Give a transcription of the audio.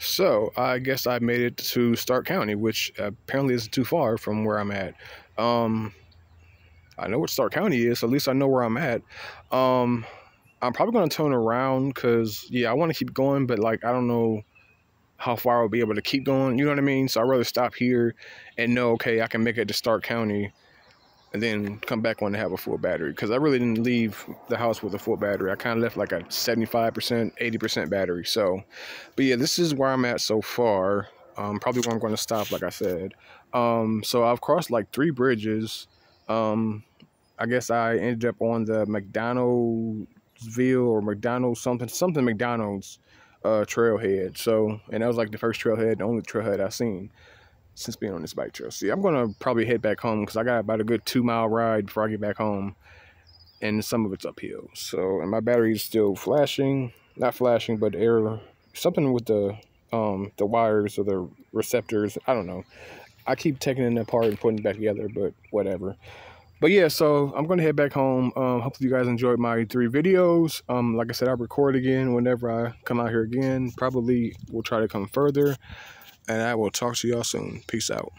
So I guess I made it to Stark County, which apparently isn't too far from where I'm at. Um, I know what Stark County is, so at least I know where I'm at. Um, I'm probably gonna turn around because yeah, I want to keep going, but like I don't know how far I'll be able to keep going. You know what I mean? So I'd rather stop here and know okay, I can make it to Stark County and then come back when to have a full battery. Because I really didn't leave the house with a full battery. I kind of left like a 75%, 80% battery. So, but yeah, this is where I'm at so far. Um, probably where I'm going to stop, like I said. Um, so I've crossed like three bridges. Um, I guess I ended up on the McDonald'sville or McDonald's something, something McDonald's uh, trailhead. So, and that was like the first trailhead, the only trailhead I've seen since being on this bike trail. See, I'm gonna probably head back home because I got about a good two mile ride before I get back home, and some of it's uphill. So, and my battery is still flashing, not flashing, but error, something with the um the wires or the receptors. I don't know. I keep taking it apart and putting it back together, but whatever. But yeah, so I'm gonna head back home. Um, hopefully you guys enjoyed my three videos. Um, like I said, I'll record again whenever I come out here again. Probably will try to come further and I will talk to y'all soon. Peace out.